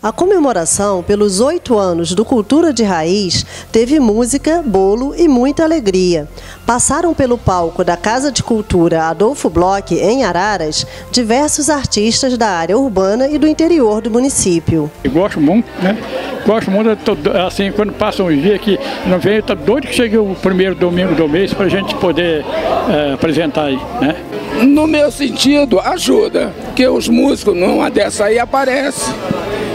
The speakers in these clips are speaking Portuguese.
A comemoração pelos oito anos do Cultura de Raiz teve música, bolo e muita alegria. Passaram pelo palco da Casa de Cultura Adolfo Bloch, em Araras, diversos artistas da área urbana e do interior do município. Eu gosto muito, né? Gosto muito, assim, quando passam um dia que não vem, tá doido que chegue o primeiro domingo do mês para a gente poder é, apresentar aí, né? No meu sentido, ajuda, porque os músicos numa dessa aí aparecem.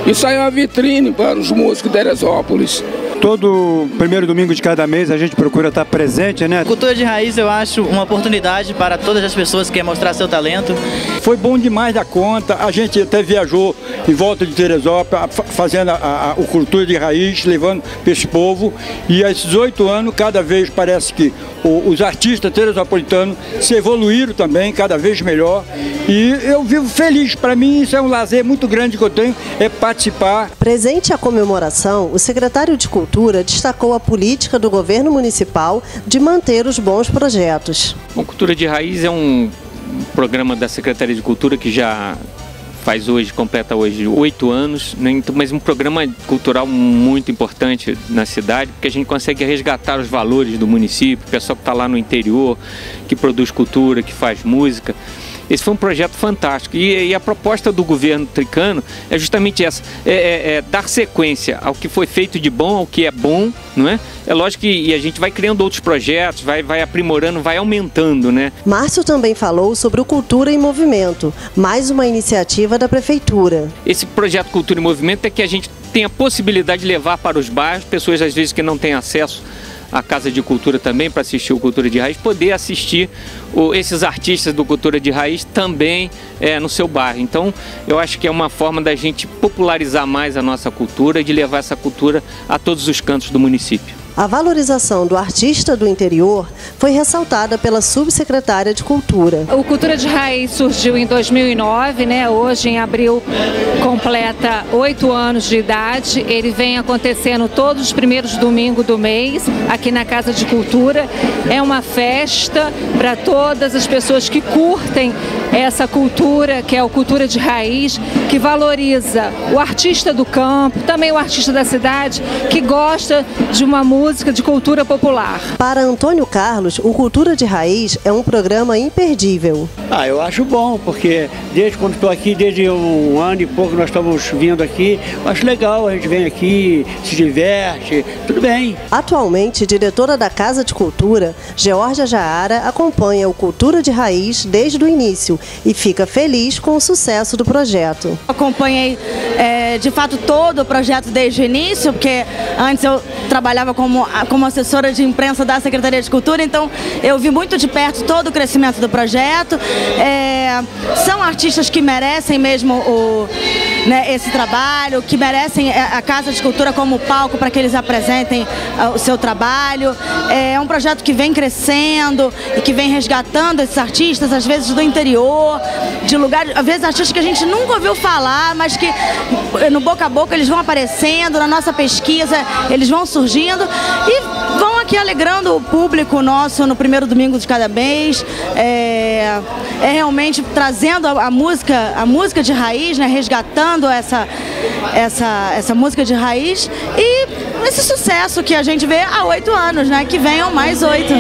Isso aí é uma vitrine para os músicos de Teresópolis. Todo primeiro domingo de cada mês a gente procura estar presente, né? Cultura de raiz eu acho uma oportunidade para todas as pessoas que querem mostrar seu talento. Foi bom demais da conta, a gente até viajou em volta de Teresópolis, fazendo a, a, o cultura de raiz, levando para esse povo. E há esses oito anos, cada vez parece que o, os artistas teresopolitanos se evoluíram também, cada vez melhor. E eu vivo feliz. Para mim, isso é um lazer muito grande que eu tenho, é participar. Presente à comemoração, o secretário de Cultura Cultura destacou a política do governo municipal de manter os bons projetos. Bom, Cultura de Raiz é um programa da Secretaria de Cultura que já faz hoje, completa hoje oito anos, né? Então, mas um programa cultural muito importante na cidade, porque a gente consegue resgatar os valores do município, o pessoal que está lá no interior, que produz cultura, que faz música. Esse foi um projeto fantástico. E, e a proposta do governo tricano é justamente essa: é, é, é, dar sequência ao que foi feito de bom, ao que é bom, não é? É lógico que e a gente vai criando outros projetos, vai, vai aprimorando, vai aumentando, né? Márcio também falou sobre o Cultura em Movimento, mais uma iniciativa da Prefeitura. Esse projeto Cultura em Movimento é que a gente tem a possibilidade de levar para os bairros pessoas às vezes que não têm acesso a Casa de Cultura também para assistir o Cultura de Raiz, poder assistir o, esses artistas do Cultura de Raiz também é, no seu bairro. Então, eu acho que é uma forma da gente popularizar mais a nossa cultura e de levar essa cultura a todos os cantos do município. A valorização do artista do interior foi ressaltada pela subsecretária de Cultura. O Cultura de Raiz surgiu em 2009, né? hoje em abril completa oito anos de idade. Ele vem acontecendo todos os primeiros domingos do mês aqui na Casa de Cultura. É uma festa para todas as pessoas que curtem essa cultura, que é a cultura de raiz, que valoriza o artista do campo, também o artista da cidade, que gosta de uma música música de cultura popular. Para Antônio Carlos, o Cultura de Raiz é um programa imperdível. Ah, eu acho bom, porque desde quando estou aqui, desde um ano e pouco nós estamos vindo aqui, eu acho legal, a gente vem aqui, se diverte, tudo bem. Atualmente, diretora da Casa de Cultura, Georgia Jaara acompanha o Cultura de Raiz desde o início e fica feliz com o sucesso do projeto. Acompanhei é, de fato todo o projeto desde o início, porque antes eu trabalhava como, como assessora de imprensa da Secretaria de Cultura, então eu vi muito de perto todo o crescimento do projeto. É, são artistas que merecem mesmo o, né, esse trabalho, que merecem é, a Casa de Cultura como palco para que eles apresentem uh, o seu trabalho. É um projeto que vem crescendo e que vem resgatando esses artistas, às vezes do interior, de lugares, às vezes artistas que a gente nunca ouviu falar, mas que no boca a boca eles vão aparecendo, na nossa pesquisa eles vão surgindo e vão aqui alegrando o público nosso no primeiro domingo de cada mês. É, é realmente trazendo a, a, música, a música de raiz, né, resgatando essa, essa, essa música de raiz e esse sucesso que a gente vê há oito anos, né? Que venham mais oito.